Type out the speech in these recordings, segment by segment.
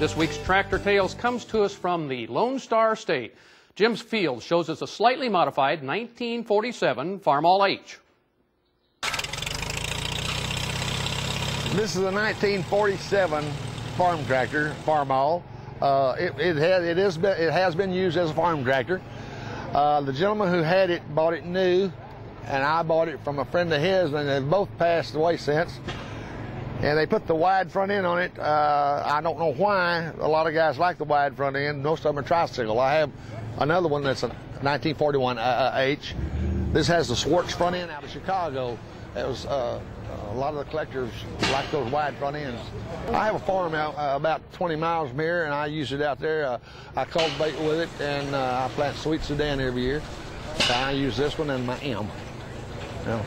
This week's Tractor Tales comes to us from the Lone Star State. Jim Fields shows us a slightly modified 1947 Farmall H. This is a 1947 farm tractor, Farmall. Uh, it, it, has, it, is, it has been used as a farm tractor. Uh, the gentleman who had it bought it new, and I bought it from a friend of his, and they've both passed away since. And they put the wide front end on it. Uh, I don't know why. A lot of guys like the wide front end. Most of them are tricycle. I have another one that's a 1941 uh, uh, H. This has the Swartz front end out of Chicago. It was uh, a lot of the collectors like those wide front ends. I have a farm out uh, about 20 miles from here, and I use it out there. Uh, I cultivate with it, and uh, I plant sweet sudan every year. I use this one and my M. Know,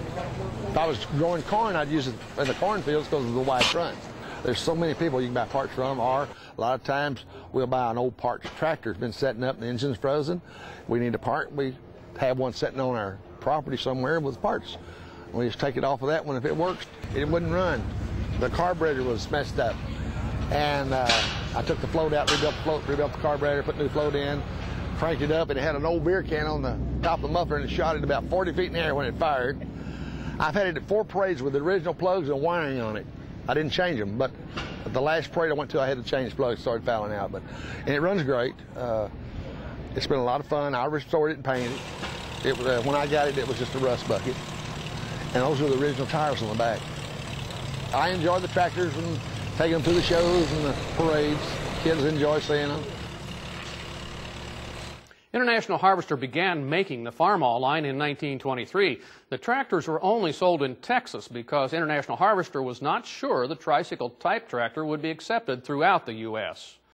if I was growing corn, I'd use it in the cornfields because of the wide front. There's so many people you can buy parts from, or a lot of times we'll buy an old parts tractor. It's been setting up, the engine's frozen. We need a part. We have one sitting on our property somewhere with parts. We just take it off of that one. If it works, it wouldn't run. The carburetor was messed up. And uh, I took the float out, rebuilt the float, rebuilt the carburetor, put new float in, cranked it up, and it had an old beer can on the top of the muffler, and it shot it about 40 feet in the air when it fired. I've had it at four parades with the original plugs and wiring on it. I didn't change them, but the last parade I went to, I had to change plugs, started fouling out. But and it runs great. Uh, it's been a lot of fun. I restored it and painted it. it was, uh, when I got it, it was just a rust bucket. And those were the original tires on the back. I enjoy the tractors and taking them to the shows and the parades. Kids enjoy seeing them. International Harvester began making the Farmall line in 1923. The tractors were only sold in Texas because International Harvester was not sure the tricycle type tractor would be accepted throughout the U.S.